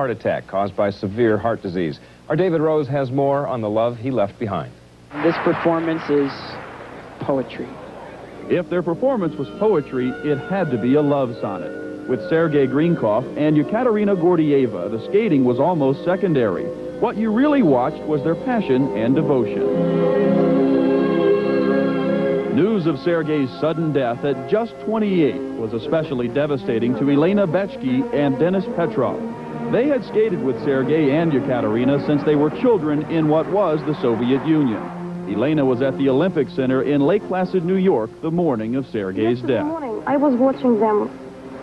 heart attack caused by severe heart disease. Our David Rose has more on the love he left behind. This performance is poetry. If their performance was poetry, it had to be a love sonnet. With Sergei Grinkov and Ekaterina Gordeeva, the skating was almost secondary. What you really watched was their passion and devotion. News of Sergei's sudden death at just 28 was especially devastating to Elena Bechke and Denis Petrov. They had skated with Sergei and Ekaterina since they were children in what was the Soviet Union. Elena was at the Olympic Center in Lake Placid, New York, the morning of Sergei's death. Morning. I was watching them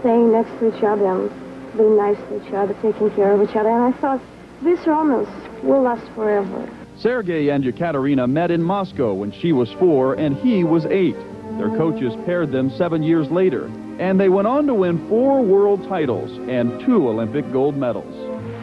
staying next to each other and being nice to each other, taking care of each other, and I thought, this romance will last forever. Sergei and Ekaterina met in Moscow when she was four and he was eight. Their coaches paired them seven years later, and they went on to win four world titles and two Olympic gold medals.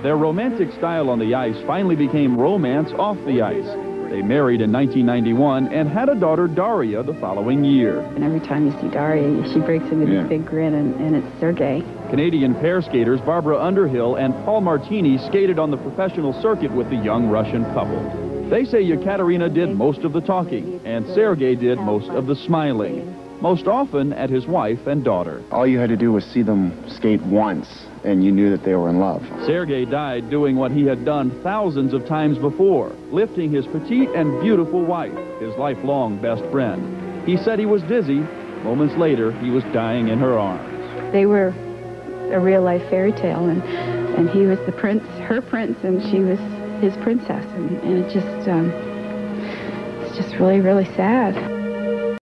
Their romantic style on the ice finally became romance off the ice. They married in 1991 and had a daughter, Daria, the following year. And every time you see Daria, she breaks into Yeah. this big grin, and, and it's Sergei. Canadian pair skaters Barbara Underhill and Paul Martini skated on the professional circuit with the young Russian couple. They say Yekaterina did most of the talking, and Sergei did most of the smiling, most often at his wife and daughter. All you had to do was see them skate once, and you knew that they were in love. Sergei died doing what he had done thousands of times before, lifting his petite and beautiful wife, his lifelong best friend. He said he was dizzy. Moments later, he was dying in her arms. They were a real life fairy tale, and, and he was the prince, her prince, and she was his princess, and, and it just, um, it's just really, really sad.